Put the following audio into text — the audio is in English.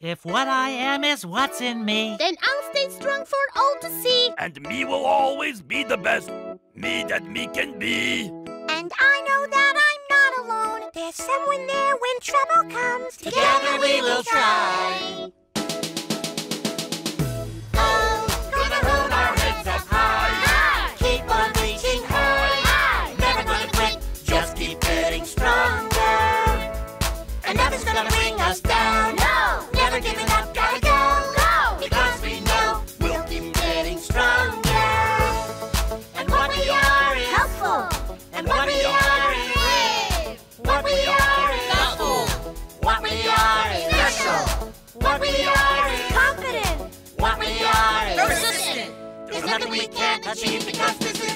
If what I am is what's in me, Then I'll stay strong for all to see. And me will always be the best. Me that me can be. And I know that I'm not alone. There's someone there when trouble comes. Together we will try. Oh, nothing we can't achieve because this is